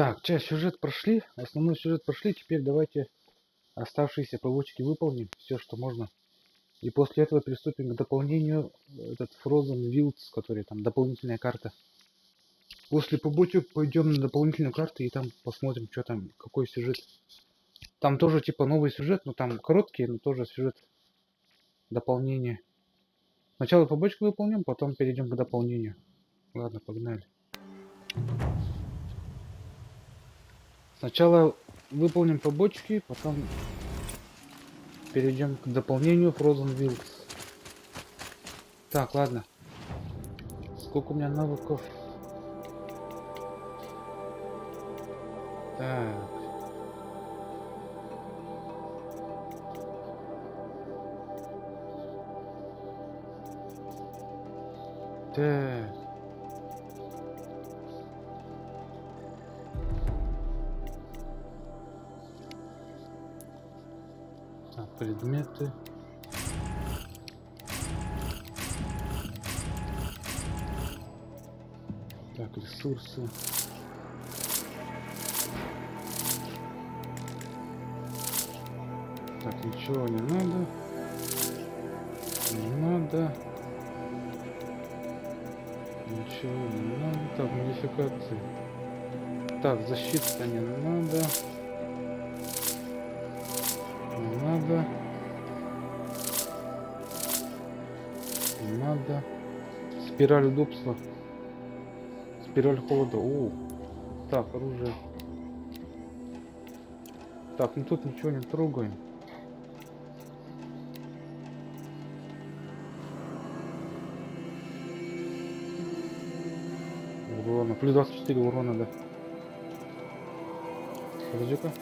Так, часть сюжет прошли, основной сюжет прошли, теперь давайте оставшиеся побочки выполним, все, что можно. И после этого приступим к дополнению, этот Frozen Wilds, который там дополнительная карта. После побочек пойдем на дополнительную карту и там посмотрим, что там, какой сюжет. Там тоже типа новый сюжет, но там короткий, но тоже сюжет дополнение. Сначала побочку выполним, потом перейдем к дополнению. Ладно, погнали. Сначала выполним побочки, потом перейдем к дополнению Frozen Wilds. Так, ладно. Сколько у меня навыков? Так. Так. Предметы. Так, ресурсы. Так, ничего не надо. Не надо. Ничего не надо. Так, модификации. Так, защита не надо. Спираль удобства. Спираль холода. О, так, оружие. Так, ну тут ничего не трогаем. Урона. Плюс 24 урона, да. Подожди-ка.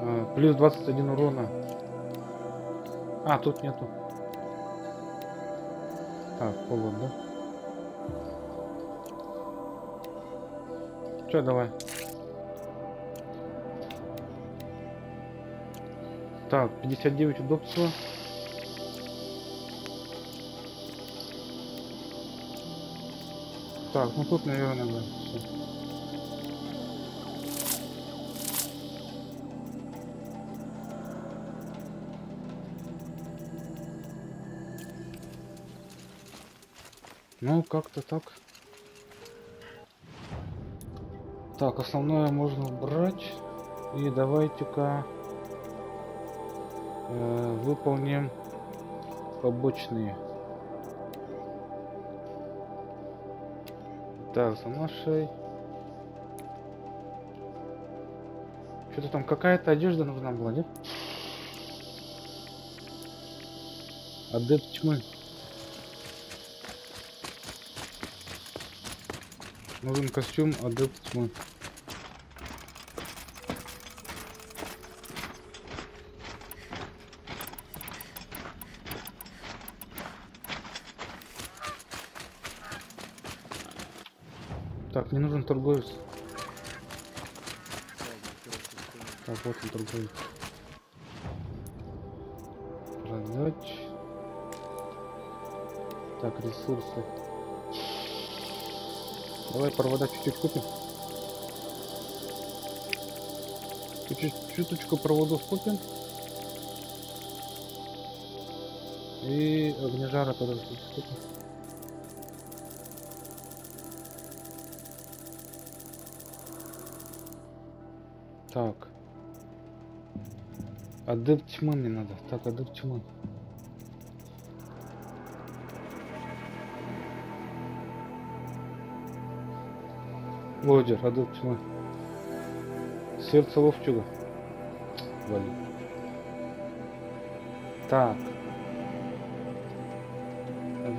А, плюс 21 урона. А, тут нету. Так, холод, да? Че, давай. Так, 59 удобства. Так, ну тут, наверное, да. всё. Ну, как-то так. Так, основное можно убрать. И давайте-ка э, выполним побочные. Так, за нашей. Что-то там какая-то одежда нужна была, нет? Адепт тьмы. Нужен костюм адепт тьмы. Так, мне нужен торговец. Так, вот он торговец. Продать. Так, ресурсы. Давай провода чуть-чуть купим. Чуть-чуть, чуточку проводов купим. И огнежара тоже купим. Так. Адепт тьмы мне надо. Так, адепт тьмы. Лодер, тьмы. Сердце ловчего. Вали. Так.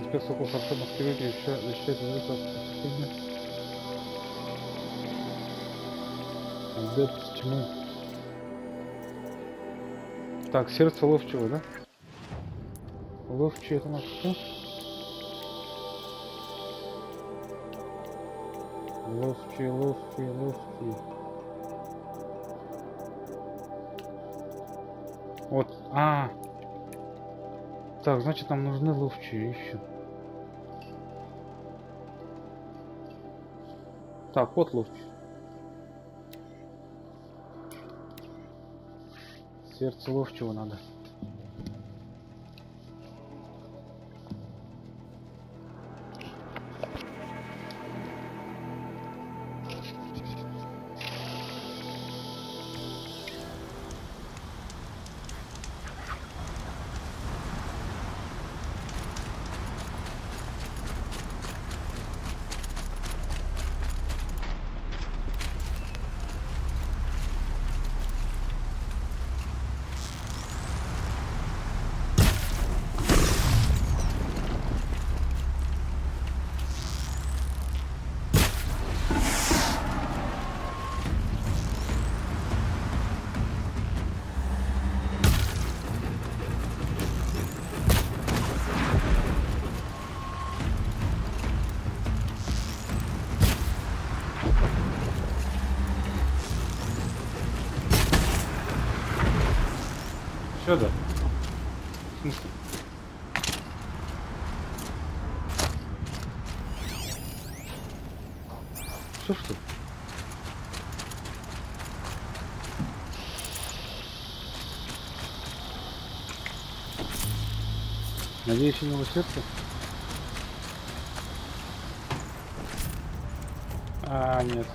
Теперь сокол способен скрыть еще еще это Адепт тьмы. Так, сердце ловчего, да? Ловчий это у нас Ловчий, ловчий, ловчий. Вот, а. Так, значит нам нужны ловчие еще. Так, кот ловчий. Сердце ловчего надо. Надеюсь, у него сердце? А, нет.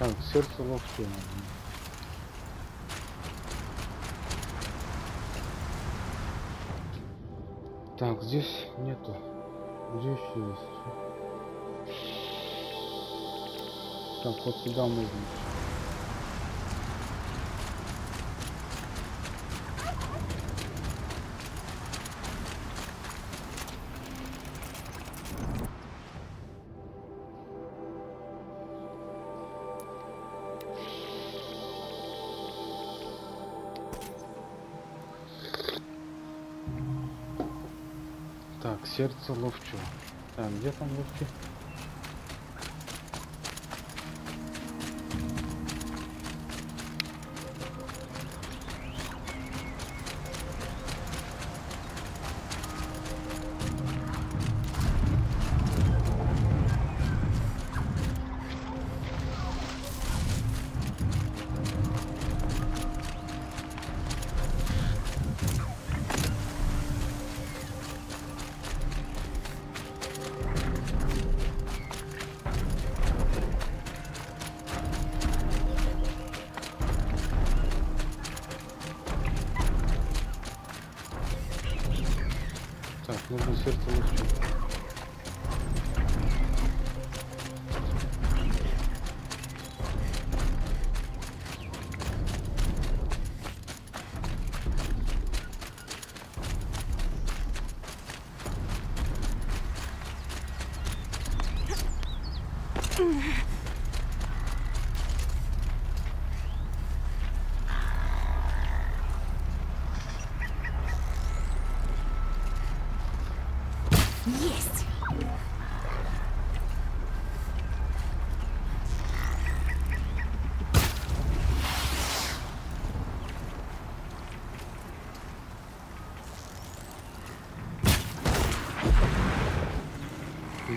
Так, сердце ловчее надо. Так, здесь нету. Где еще есть? Так, вот сюда можно. Ловчего. Так, где там ловчий?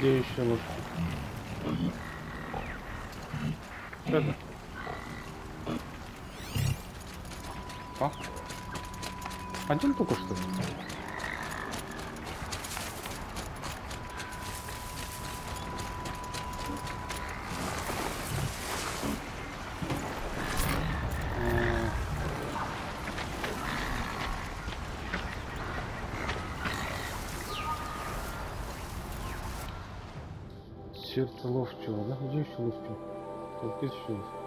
Где еще ловчий? Что? Один только что? Э, Ловчего, да? Где еще? Так, здесь еще есть.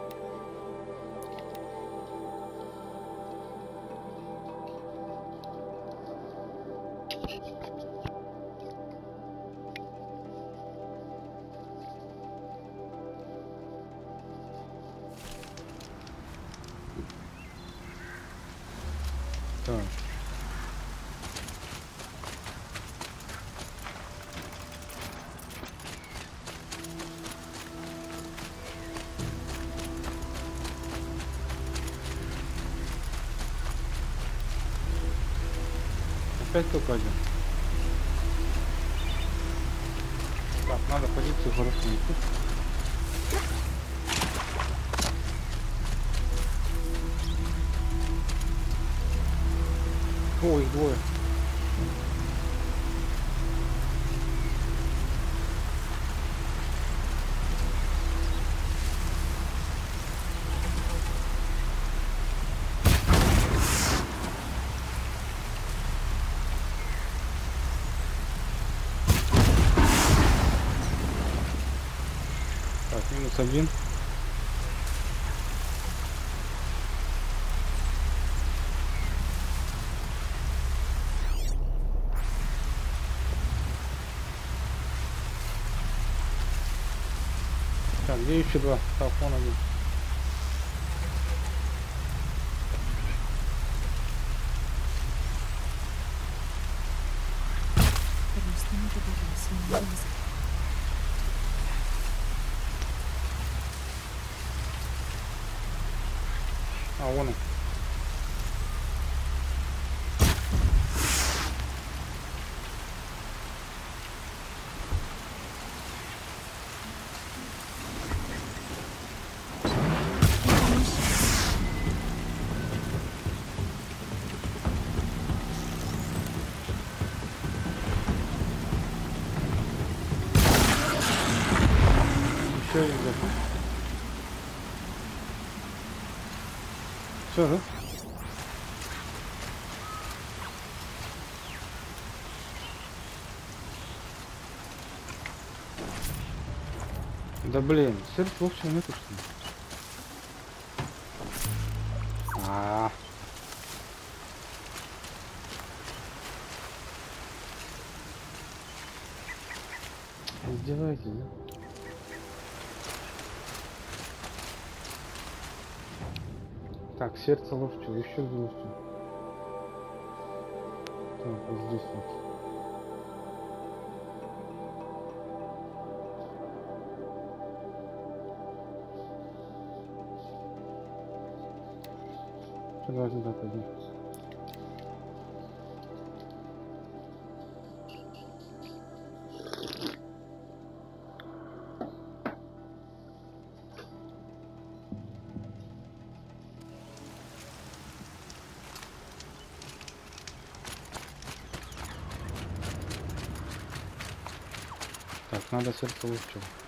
91 так где еще два? Толкона будет блин, сервис вовсе нету что ли? А, Издеваетесь, да? Так, сердце ловчего, еще ловчего. Так, вот здесь вот. Туда пойдем. Так, надо сердце ловчего.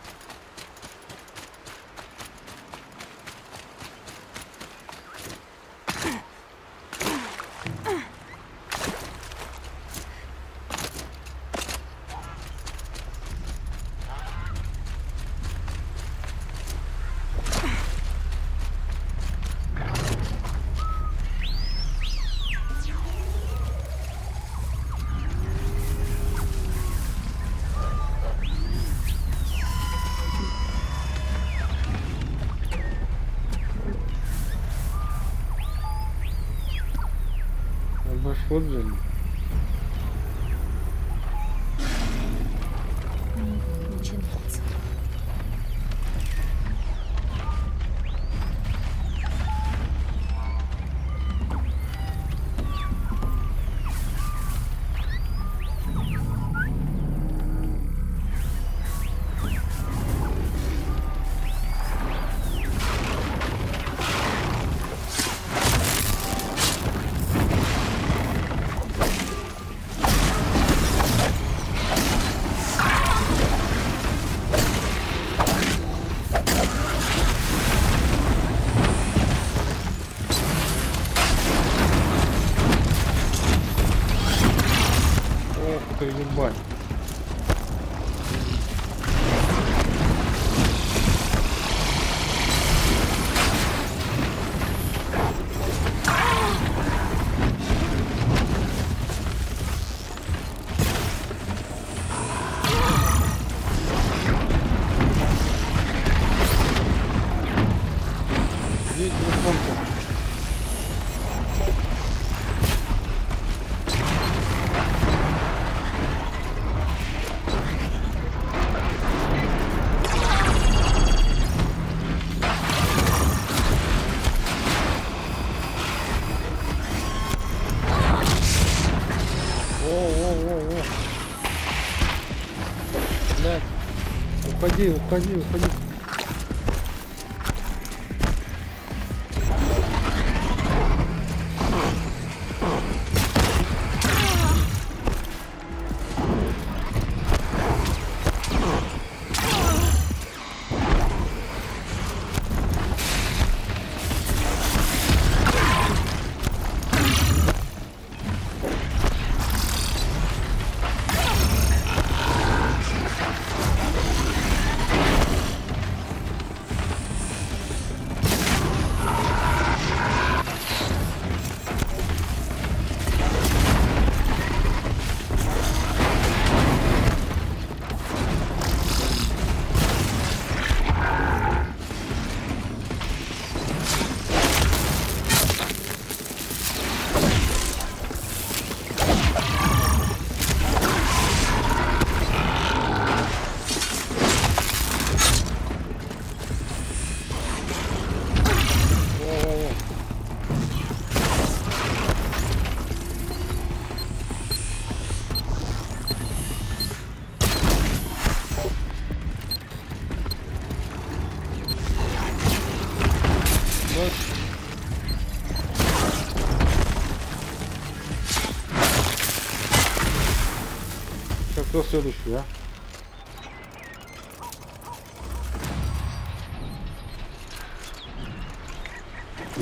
Башфот же. Уходи, уходи, уходи.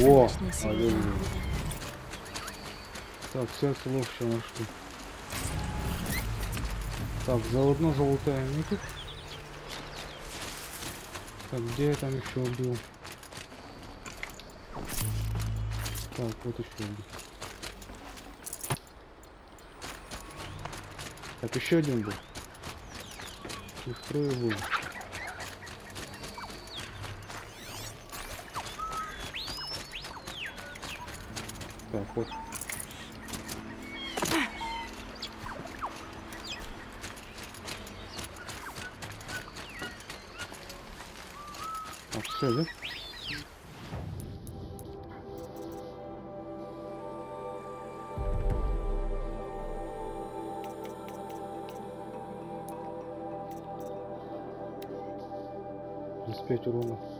О, Страшная семья аллилуйя. Так, сердце ловче нашли. Так, заодно золотая нитка. Так, где я там еще убил? Так, вот еще один. Так, еще один был. Их трое было. Так, вот. Так, все, да? Плюс 5 урона.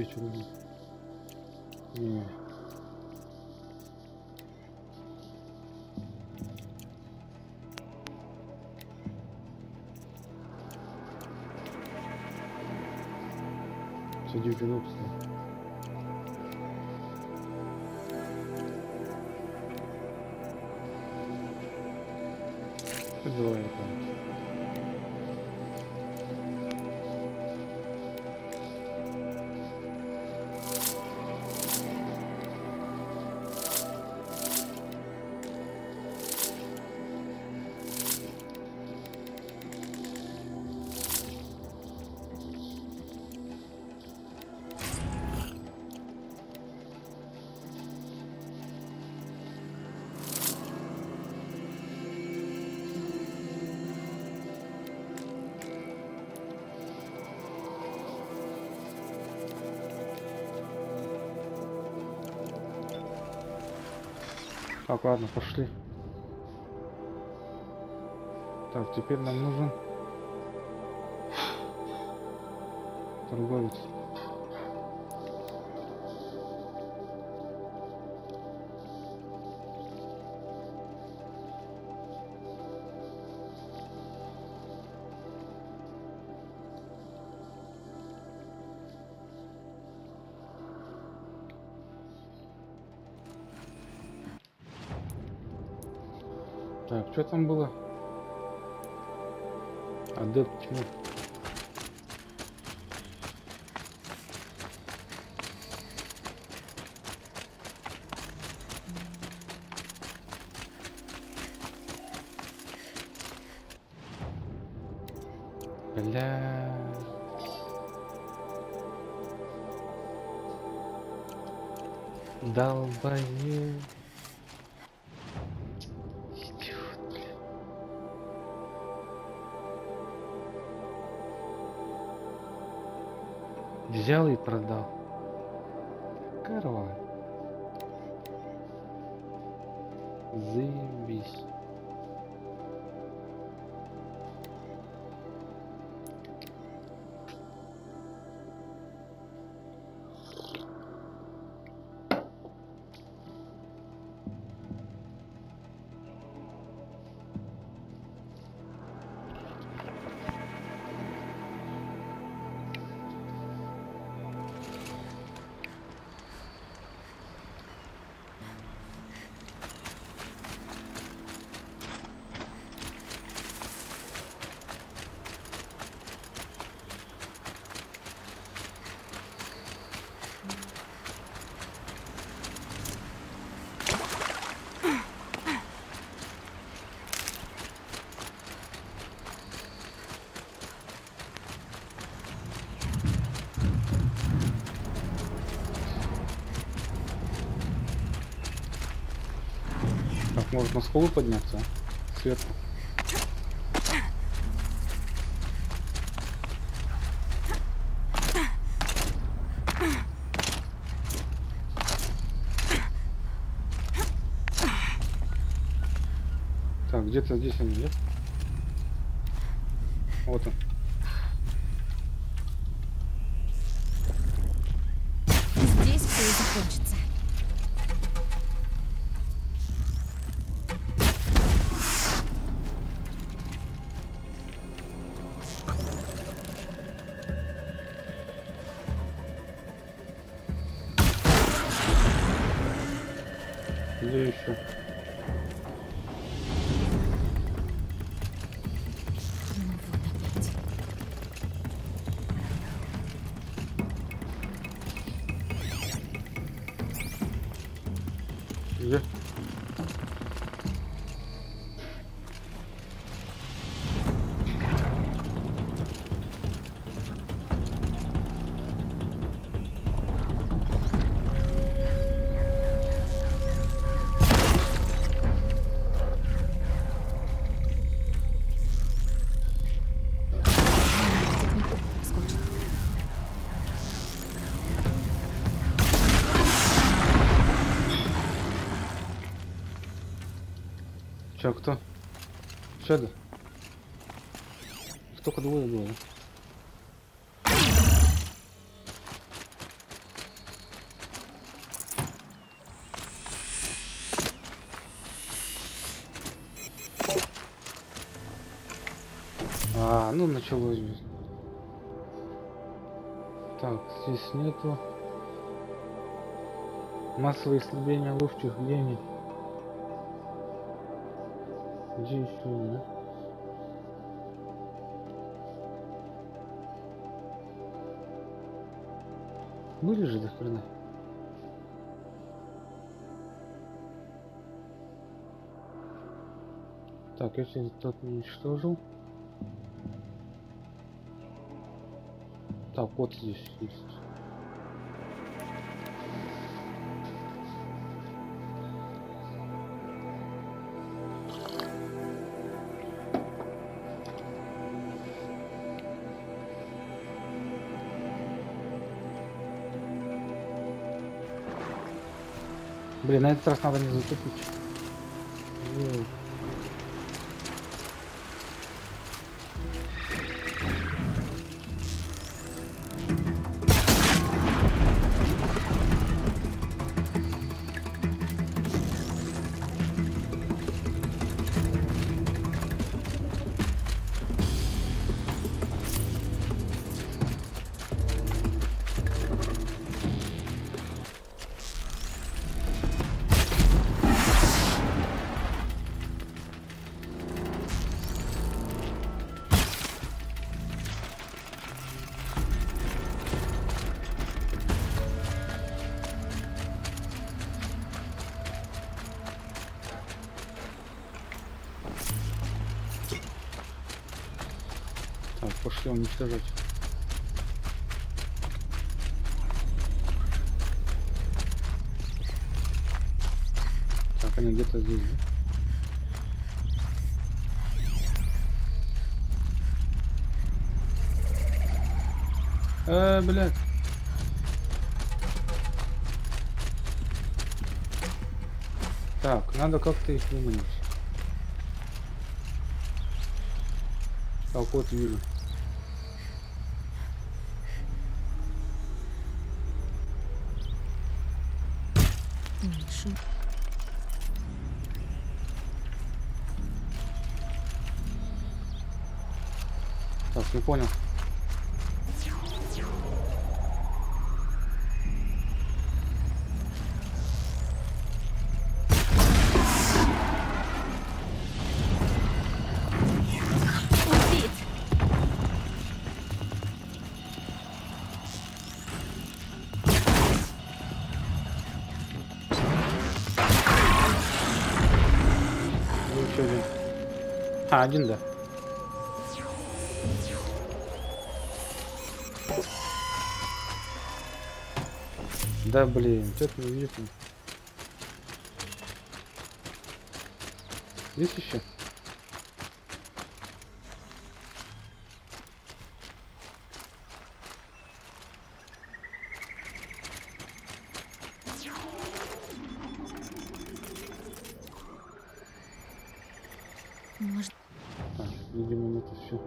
Плюс 5 Так, ладно, пошли. Так, теперь нам нужен торговец. Там было? Адепт тьмы. Может на скалу подняться? Сверху. Так, где-то здесь они, нет? Че, кто? Че это? Их только двое было. А, ну началось. Так, здесь нету. Массовое истребление ловчих где еще, да? Были же до хрена? Так, если тот не уничтожил. Так, вот здесь есть. Блин, на этот раз надо пошли уничтожать. Так, они где-то здесь, да? Э, блядь. Так, надо как-то их выманить. Так, вот вижу. Не понял. Ну. А, один, да. Да блин, что-то не вижу. Есть еще? Может, Так, видимо, это все.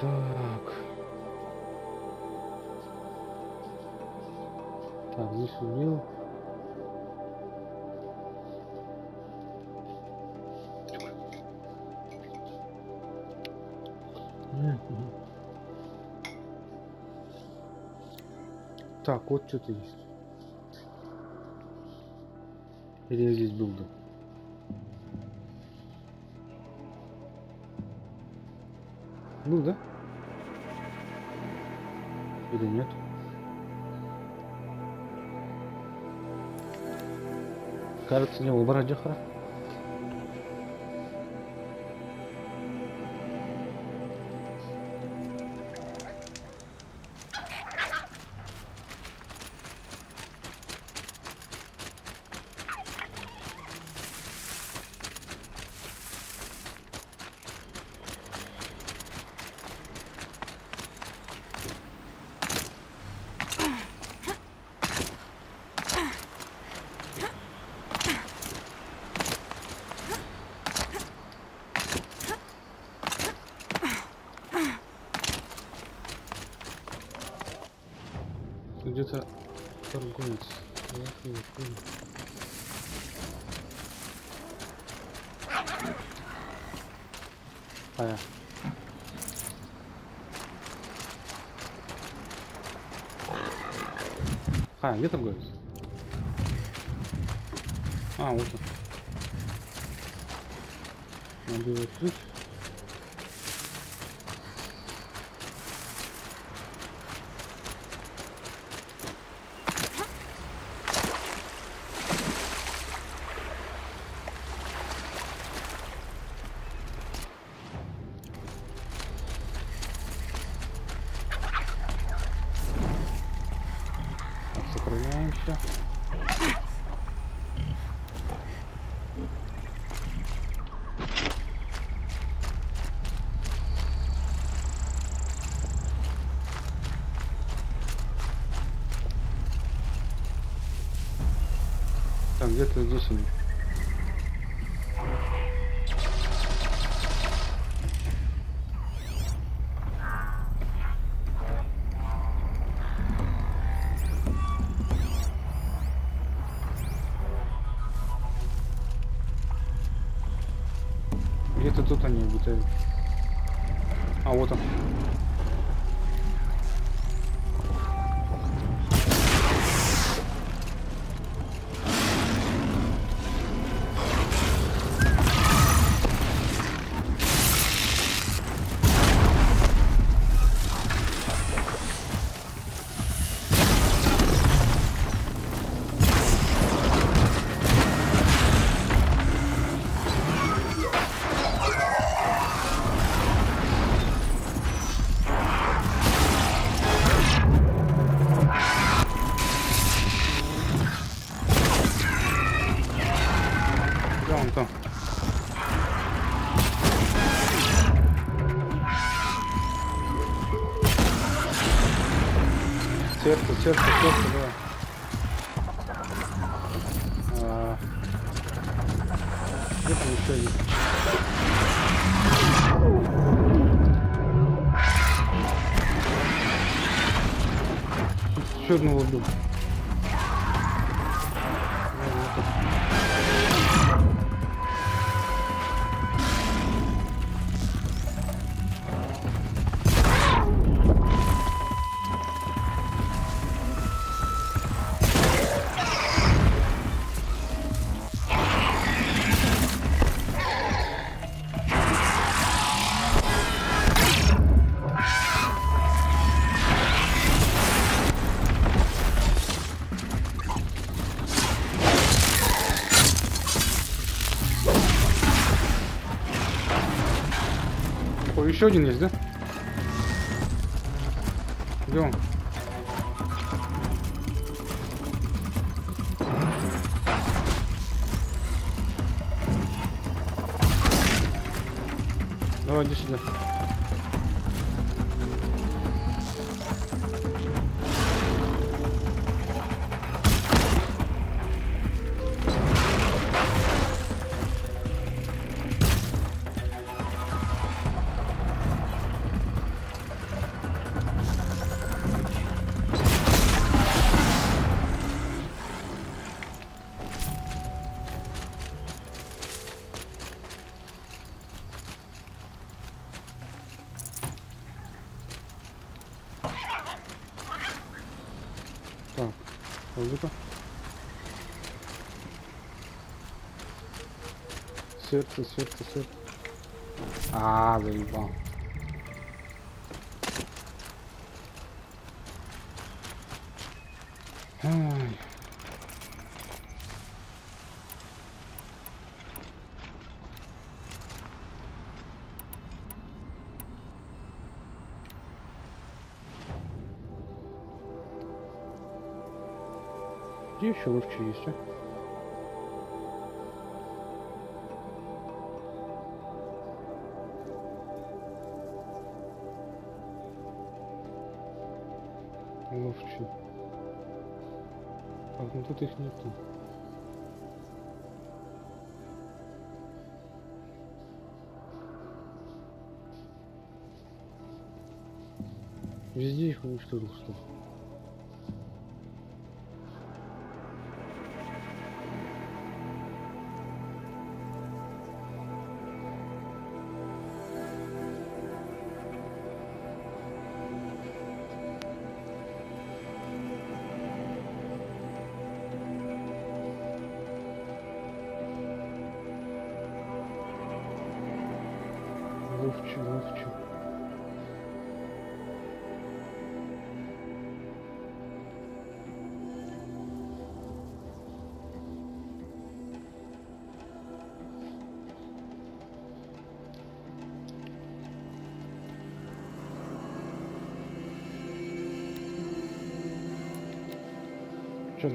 Так. Убил. Мгм. Так, вот что-то есть. Или я здесь был, да? Был, да? Или нет? Кажется, не был Барадюха. А, вот он. Надо его открыть. Так, сохраняемся. Так, где-то здесь они. Сверху, сверху, сверху, давай. А... Где-то еще есть. Еще одного убил. Еще один есть, да? Сердце, сердце, сердце. А, заебал. Ай. Где еще ловче есть, а? Ловче. Тут их нету. Везде их уничтожил, что ли?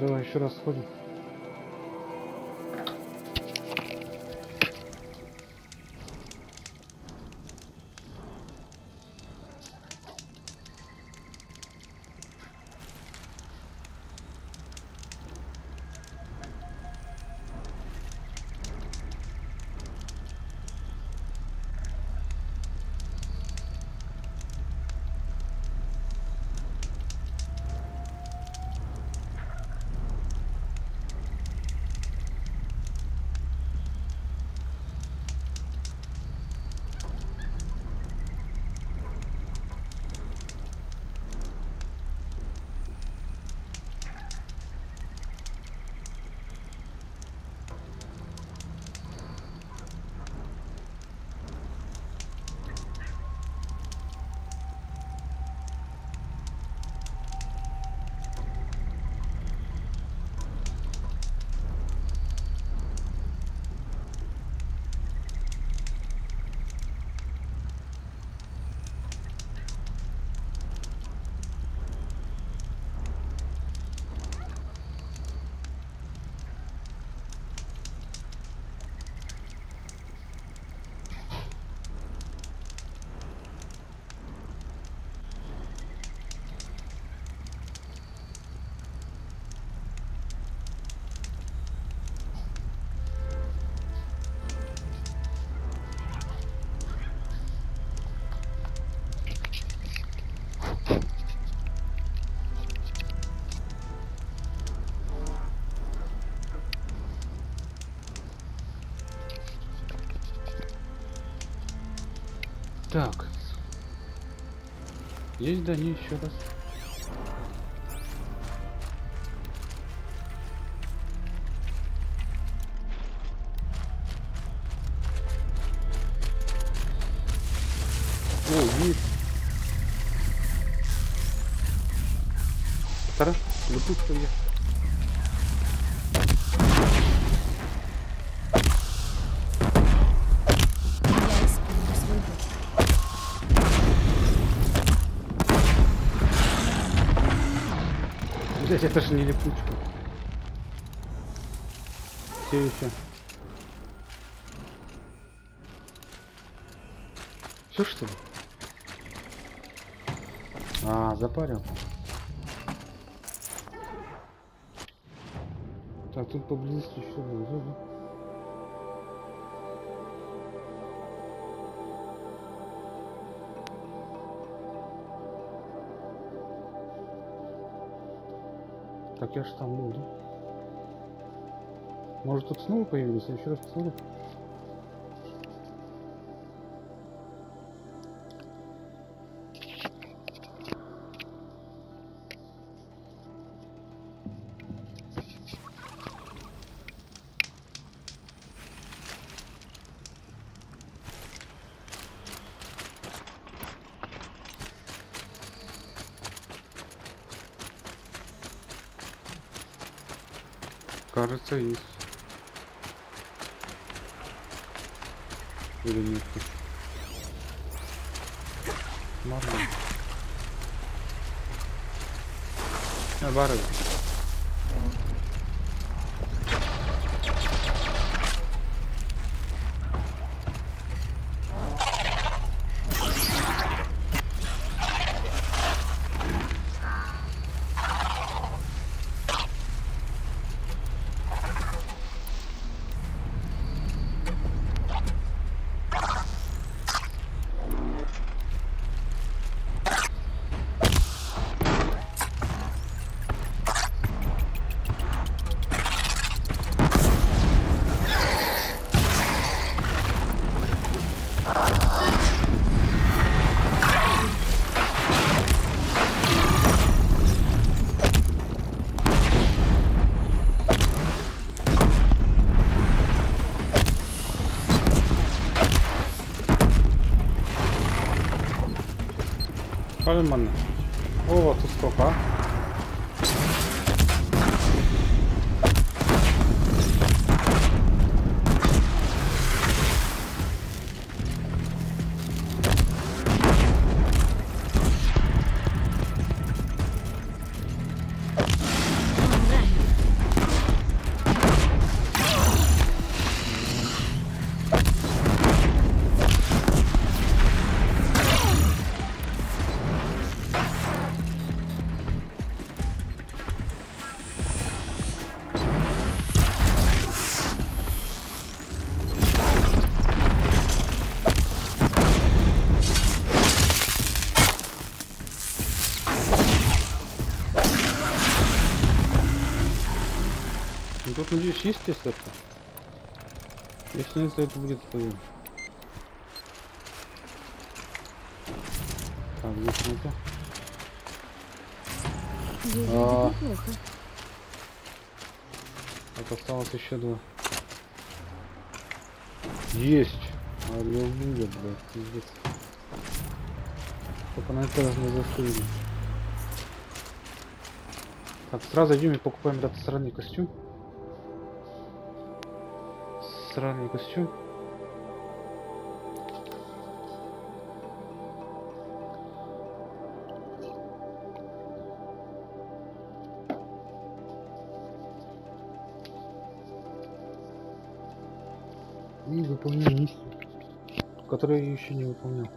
Давай еще раз сходим. Есть, да, не еще раз. О, есть. Хорошо, летучка. Я Блять, это же не липучка. Все еще. Все что ли? А, запарил. Так, тут поблизости еще да? Я же там был, да? Может тут снова появились? Я еще раз посмотрю. Кажется, есть. Или нет? Нормально. А, бары. Кальман. О, Надеюсь, есть это. Если нет, то это будет твоим. Так, здесь. Выглядит А. Так, осталось еще два. Есть! Будет, блядь, пиздец. Только на этот раз не застрелили. Так, сразу идем и покупаем этот сраный костюм. Сраный костюм. И выполняем миссию, которую я еще не выполнял.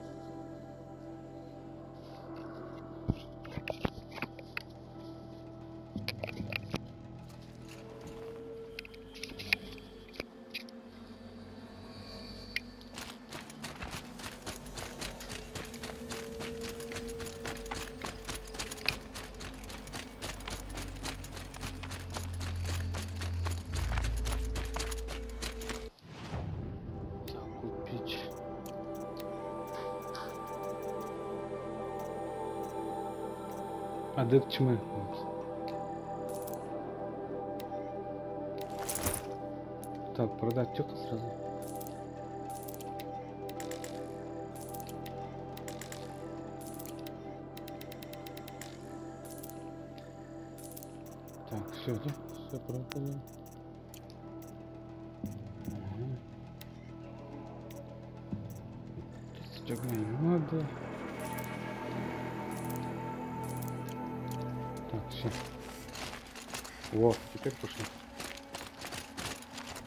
Надо. Так, все. Во, теперь пошли.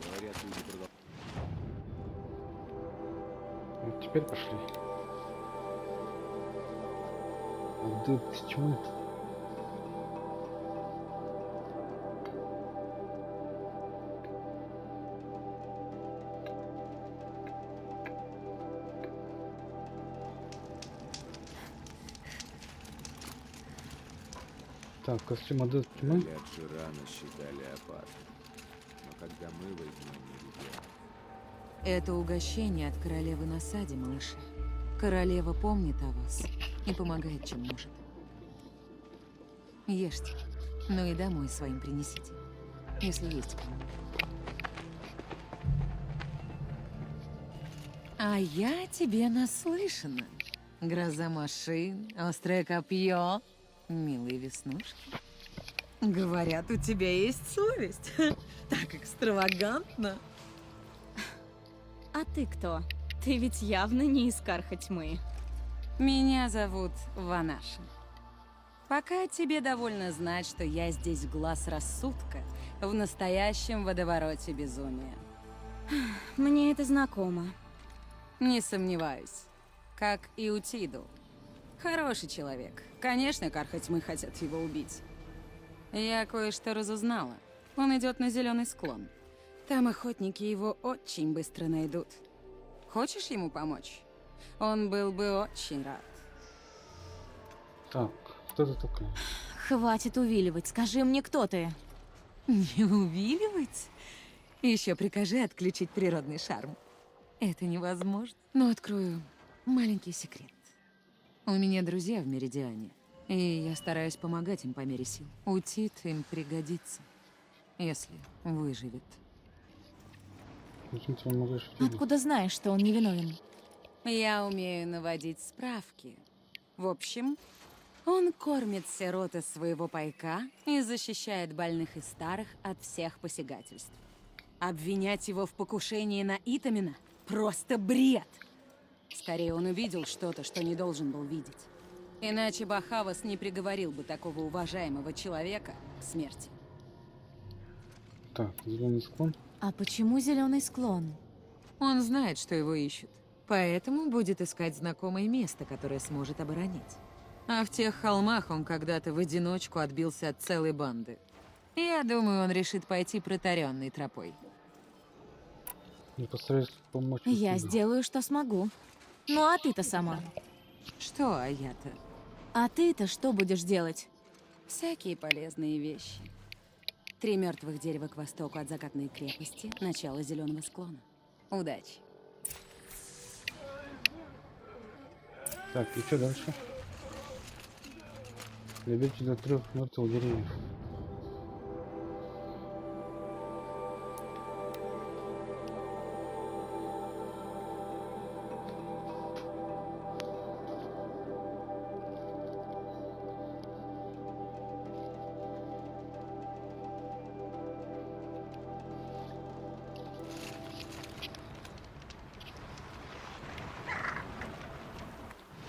Говорят, люди продал. Вот теперь пошли. Адепт тьмы. Так, костюм адепт тьмы. Говорят, Жирана считали опасным. Но когда мы возьмем Меридиан, Это угощение от королевы на саде, малыши. Королева помнит о вас и помогает, чем может. Ешьте, ну и домой своим принесите, если есть кому. А я тебе наслышана. Гроза машин, острое копье, милые веснушки. Говорят, у тебя есть совесть. Так экстравагантно. А ты кто? Ты ведь явно не из Карха тьмы. Меня зовут Ванаша. Пока тебе довольно знать, что я здесь глаз рассудка, в настоящем водовороте безумия. Мне это знакомо. Не сомневаюсь. Как и у Тиду. Хороший человек. Конечно, Карха тьмы хотят его убить. Я кое-что разузнала. Он идет на зеленый склон. Там охотники его очень быстро найдут. Хочешь ему помочь? Он был бы очень рад. Так, кто это такая? Хватит увиливать, скажи мне, кто ты? Не увиливать? Еще прикажи отключить природный шарм. Это невозможно. Но открою маленький секрет. У меня друзья в Меридиане, и я стараюсь помогать им по мере сил. Утит им пригодится, если выживет. Откуда знаешь, что он невиновен? Я умею наводить справки. В общем, он кормит сирот из своего пайка и защищает больных и старых от всех посягательств. Обвинять его в покушении на Итамина – просто бред! Скорее, он увидел что-то, что не должен был видеть. Иначе Бахавас не приговорил бы такого уважаемого человека к смерти. Так, зеленый склон. А почему зеленый склон? Он знает, что его ищут. Поэтому будет искать знакомое место, которое сможет оборонить. А в тех холмах он когда-то в одиночку отбился от целой банды. Я думаю, он решит пойти протаренной тропой. Я постараюсь помочь. Я сделаю, что смогу. Ну а ты-то сама? Что, а я-то? А ты-то что будешь делать? Всякие полезные вещи. Три мертвых дерева к востоку от закатной крепости, начало зеленого склона. Удачи. Так, и что дальше? Доберите до трех мертвых деревьев.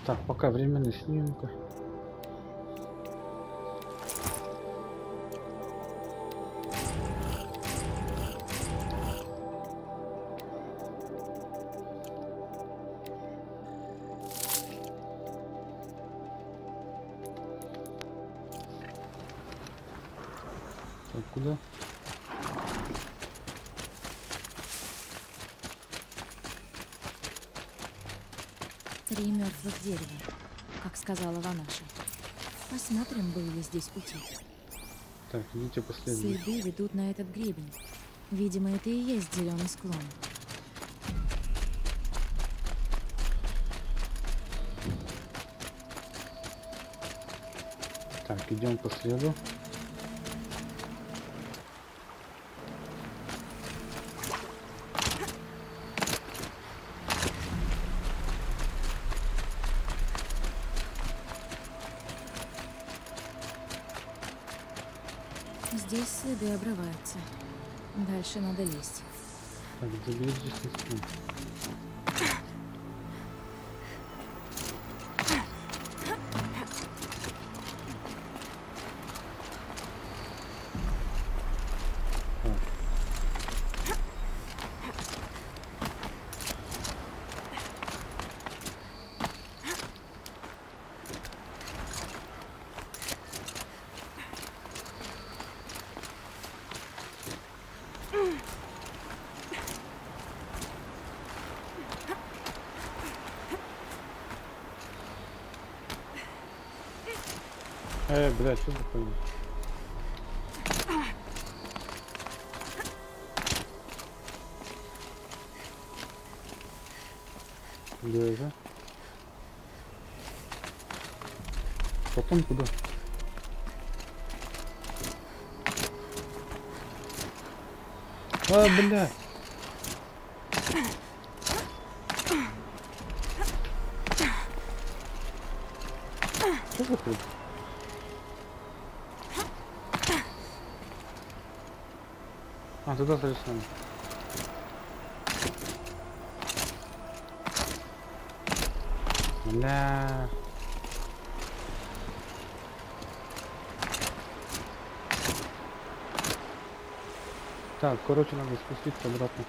Так, пока временная снимка. Так, куда? Три мертвых дерева, как сказала Ванаша. Посмотрим, был ли здесь пути. Так, идите последний. Следы ведут на этот гребень. Видимо, это и есть зеленый склон. Так, идем по следу. Дальше надо лезть. Так, забери здесь Блядь, что такое? Где это? Потом куда? А, блядь. Что за хуй? А, туда совершенно. Бля. Так, короче, надо спуститься обратно.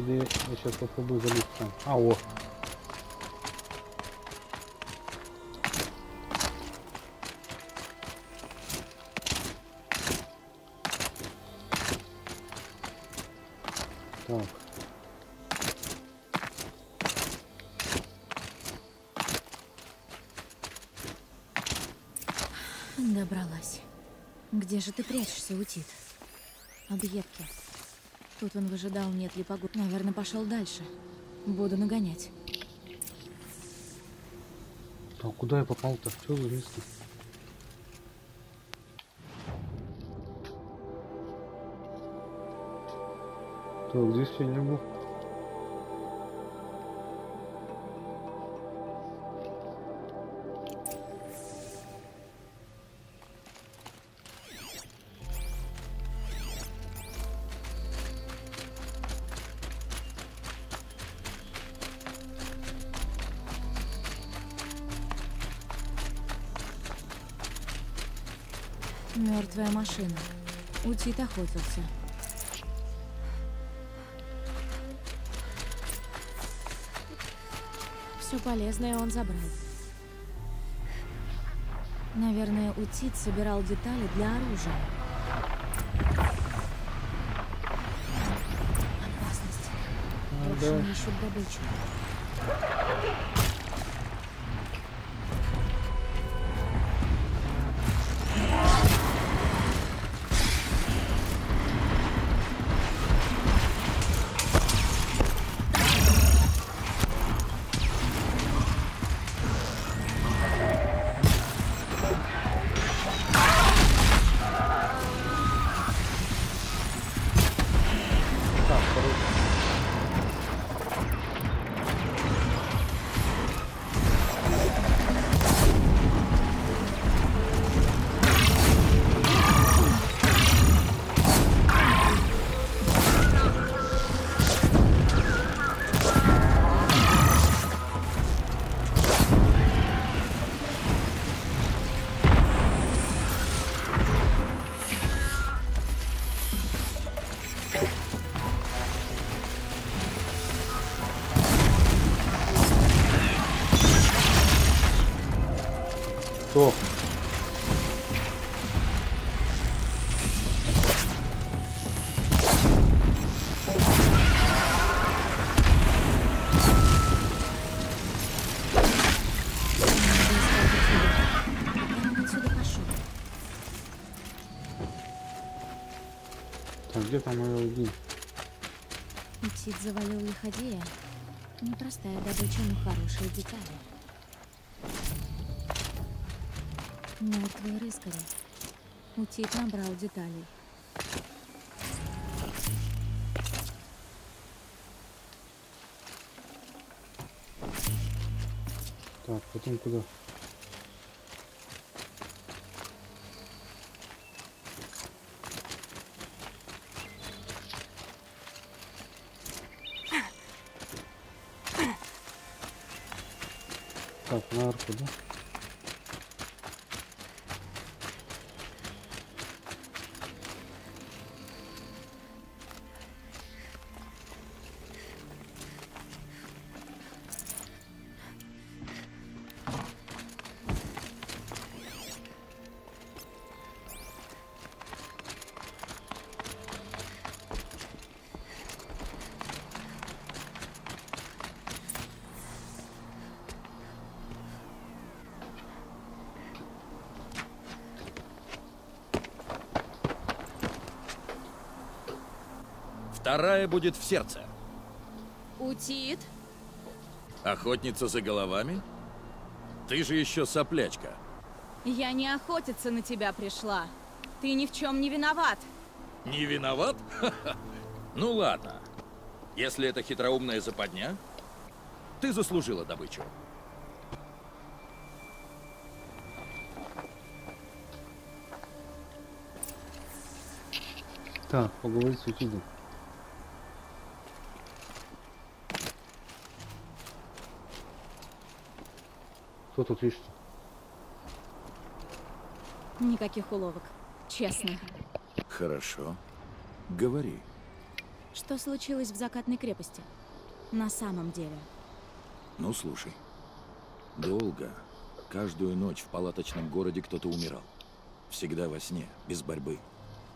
Или я сейчас попробую залезть там. А, о. Так. Добралась. Где же ты прячешься, Утит? Объедки. Тут он выжидал, нет ли погоды. Наверное, пошел дальше. Буду нагонять. Так, куда я попал-то? Что за место? Так, здесь я не был. Мертвая машина. Утит охотился. Все полезное он забрал. Наверное, Утит собирал детали для оружия. Опасность. А, Больше да. не ищут добычу. Утит завалил лиходея. Непростая добыча, но хорошие детали. Мертвые рыскари. Утит набрал деталей. Так, потом куда? Вторая будет в сердце. Утит? Охотница за головами? Ты же еще соплячка. Я не охотиться на тебя пришла. Ты ни в чем не виноват. Не виноват? Ну ладно. Если это хитроумная западня, ты заслужила добычу. Так, поговорить с Утидом. Кто тут ищет? Никаких уловок. Честно. Хорошо. Говори. Что случилось в закатной крепости? На самом деле. Ну, слушай. Долго, каждую ночь в палаточном городе кто-то умирал. Всегда во сне, без борьбы.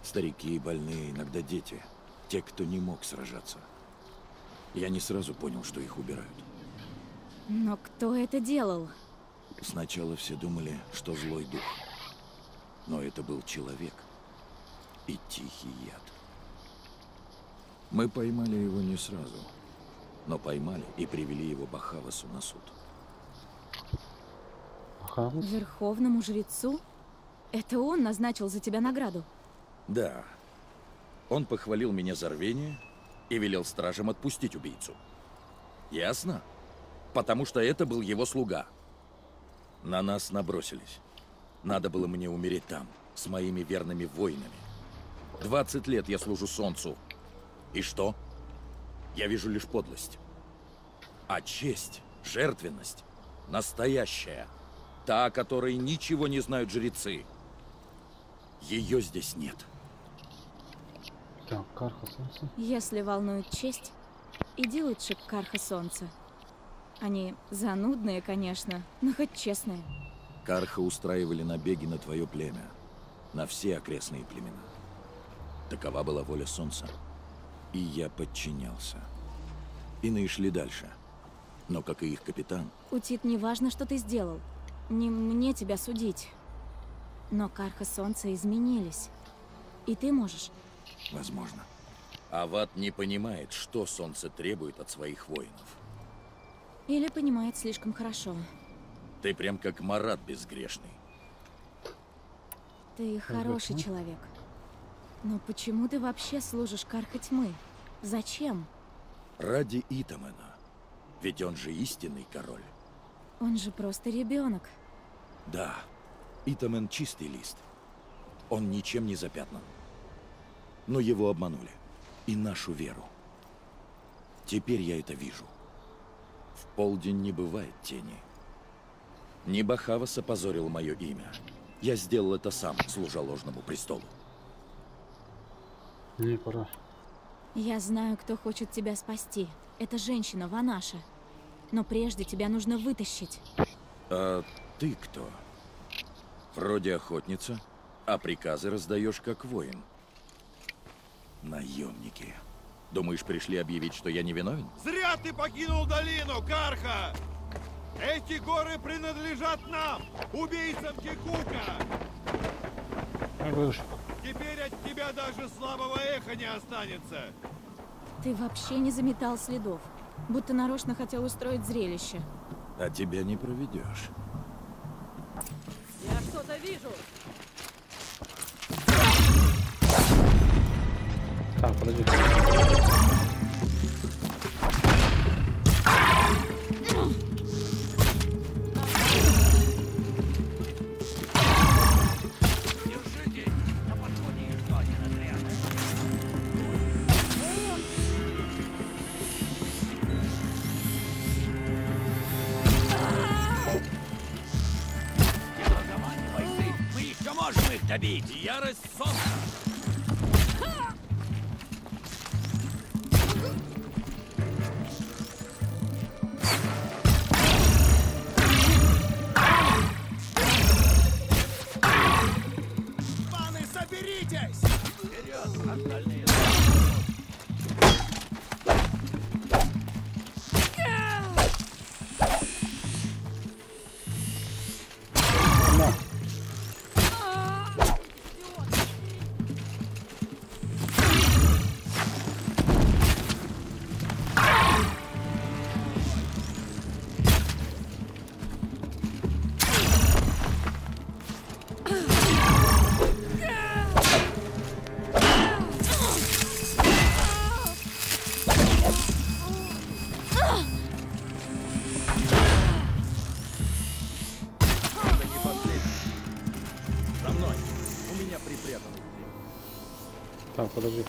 Старики, больные, иногда дети. Те, кто не мог сражаться. Я не сразу понял, что их убирают. Но кто это делал? Сначала все думали, что злой дух. Но это был человек. И тихий яд. Мы поймали его не сразу. Но поймали и привели его Бахавасу на суд. Хамус? Верховному жрецу? Это он назначил за тебя награду. Да. Он похвалил меня за рвение и велел стражам отпустить убийцу. Ясно? Потому что это был его слуга. На нас набросились. Надо было мне умереть там, с моими верными воинами. 20 лет я служу солнцу. И что? Я вижу лишь подлость. А честь, жертвенность, настоящая, та, о которой ничего не знают жрецы, ее здесь нет. Так, Карха Солнце. Если волнует честь, иди лучше к Карха Солнца. Они занудные, конечно, но хоть честные. Карха устраивали набеги на твое племя, на все окрестные племена. Такова была воля солнца. И я подчинялся. Иные шли дальше. Но, как и их капитан, Утит, не важно, что ты сделал. Не мне тебя судить. Но Карха Солнца изменились. И ты можешь. возможно. Ават не понимает, что солнце требует от своих воинов. Или понимает слишком хорошо. Ты прям как Марат безгрешный. Ты хороший человек. Но почему ты вообще служишь Карха Тьмы? Зачем? Ради Итамена. Ведь он же истинный король. Он же просто ребенок. Да, Итамен чистый лист. Он ничем не запятнан. Но его обманули. И нашу веру. Теперь я это вижу. В полдень не бывает тени. Небахавас опозорил мое имя. Я сделал это сам, служа ложному престолу. Мне пора. Я знаю, кто хочет тебя спасти. Это женщина, Ванаша. Но прежде тебя нужно вытащить. А ты кто? Вроде охотница, а приказы раздаешь как воин. Наемники. Думаешь, пришли объявить, что я не виновен? Зря ты покинул долину, Карха! Эти горы принадлежат нам, убийцам Кикука! Говоришь, Теперь от тебя даже слабого эха не останется. Ты вообще не заметал следов. Будто нарочно хотел устроить зрелище. А тебя не проведешь. Я что-то вижу. Так, подожди. Мы еще можем их добить! Ярость солнца! Подожди.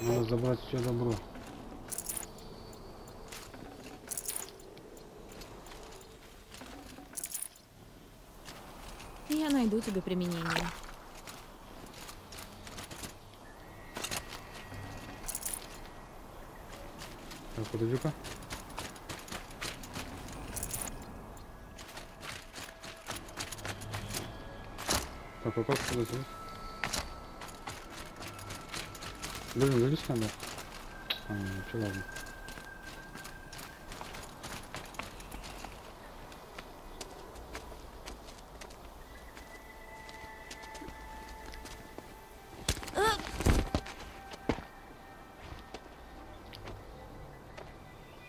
Надо забрать все добро. Я найду тебе применение. Так, подожди-ка. Так, а как сюда залезть? Блин, залезть надо. А, ничего, ладно.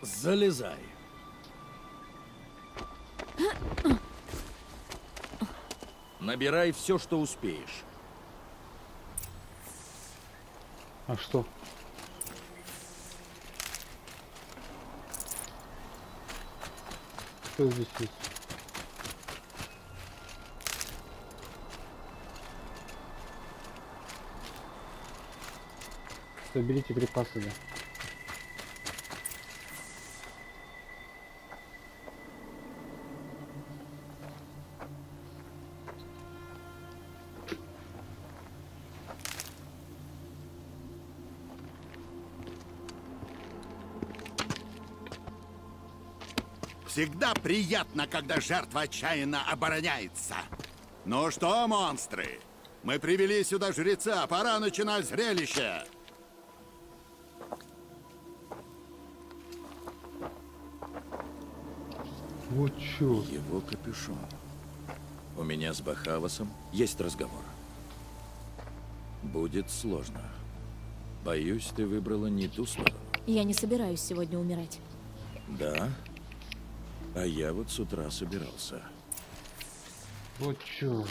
Залезай. Набирай все, что успеешь. А что? Что здесь есть? Соберите припасы, да. Всегда приятно, когда жертва отчаянно обороняется. Ну что, монстры, мы привели сюда жреца, пора начинать зрелище. Вот чё. Его капюшон. У меня с Бахавасом есть разговор. Будет сложно. Боюсь, ты выбрала не ту сторону. Я не собираюсь сегодня умирать. Да? А я вот с утра собирался. Вот чёрт.